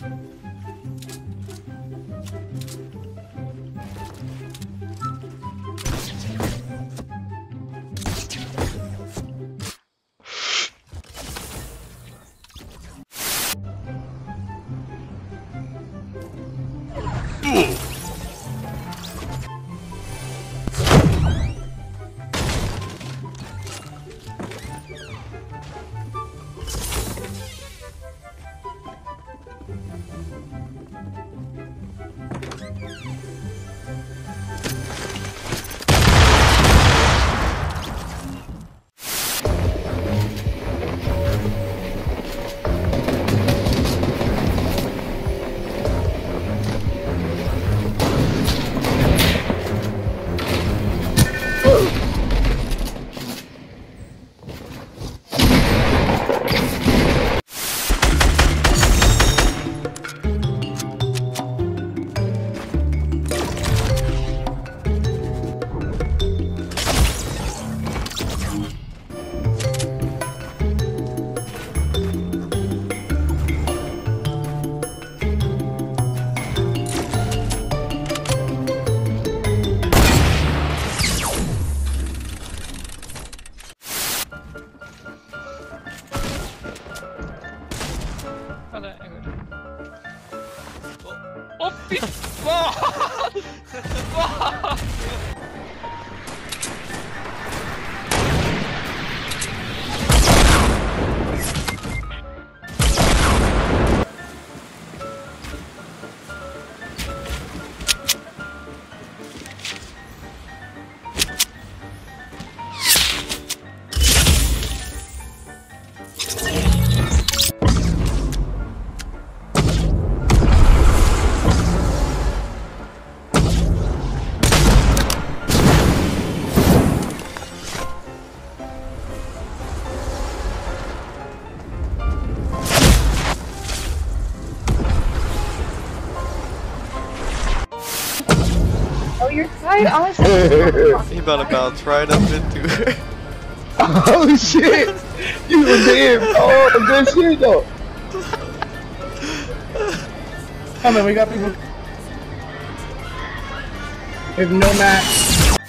Vänta, you're tied on. He about to bounce right up into it. Oh shit! You were there! Oh, good shit though! Come on, we got people. We have no map.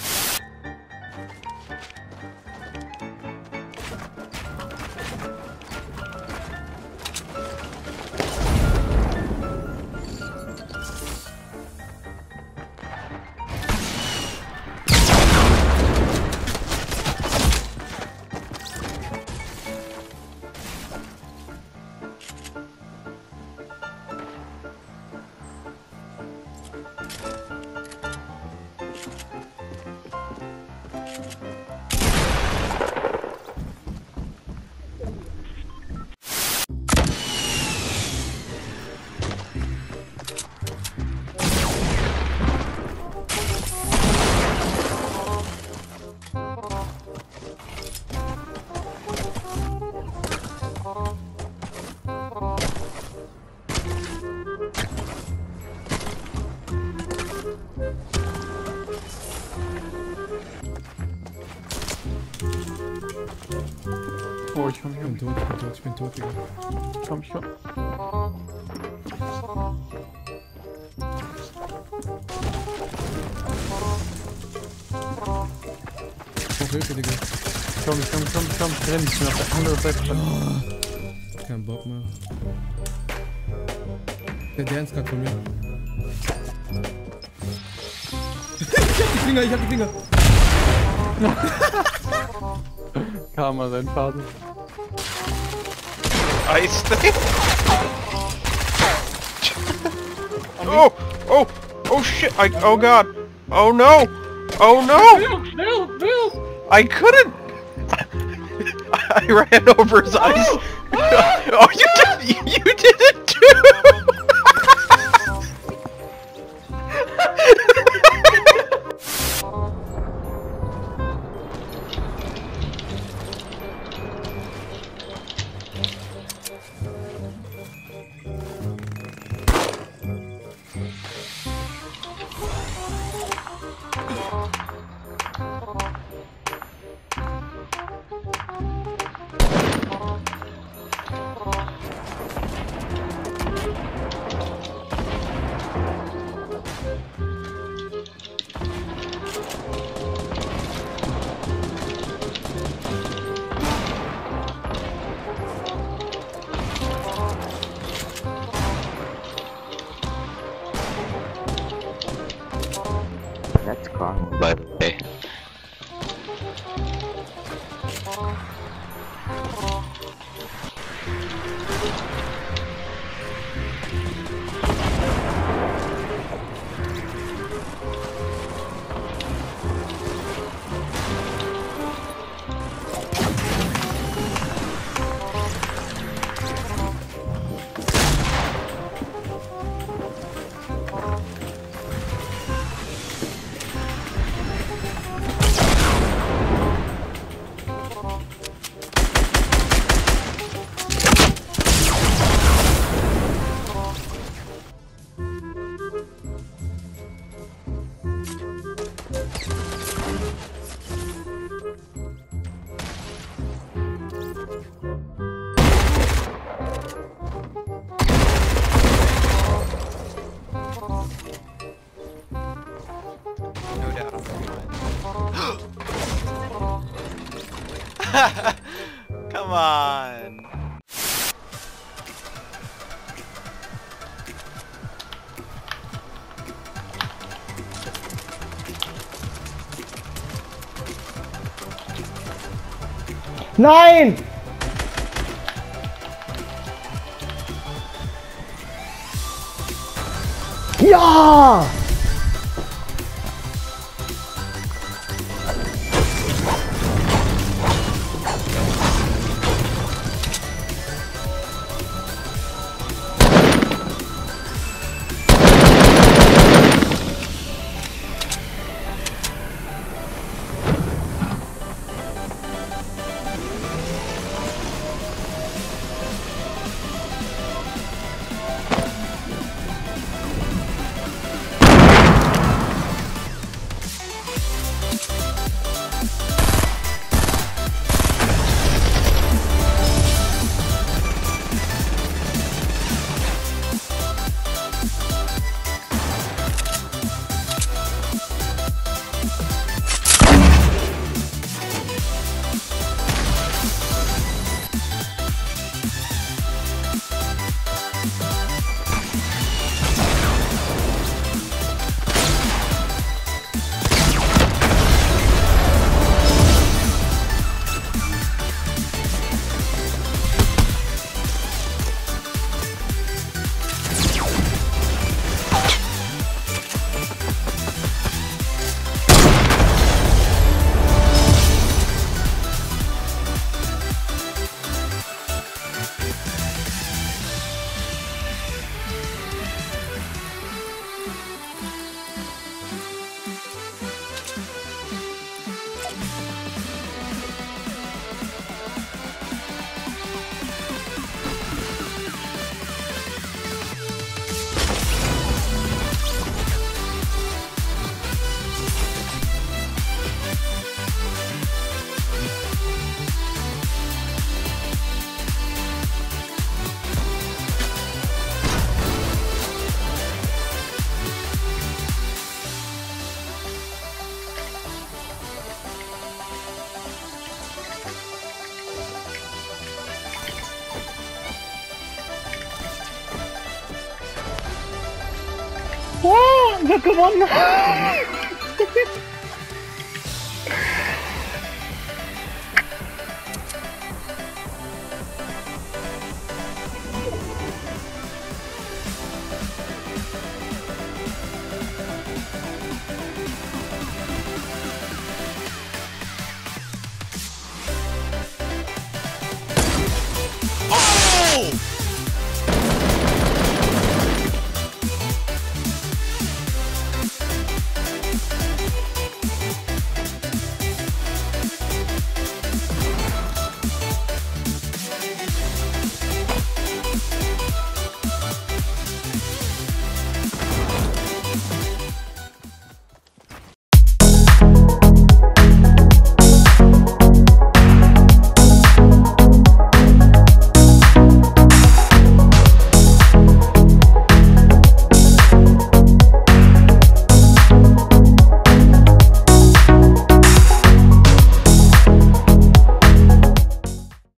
Oh, ich komm Ich bin tot, ich bin tot, ich bin tot, Digga. komm, ich komm. Ich brauch Hilfe, Digga. Komm, ich komm, ich komm, ich komm. Ich renn, ich bin auf der anderen Seite. Kein Bock mehr. Der dance grad von mir. ich hab die Finger, ich hab die Finger. Karma, sein Vater. Ice thing? oh! Oh! Oh shit! I, oh god! Oh no! Oh no! No, no! I couldn't! I ran over his eyes. oh, oh you did! You, you did Come on. Nein! Ja! Come on now.